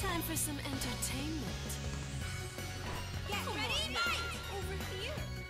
Time for some entertainment. Get Come ready, on, Over here.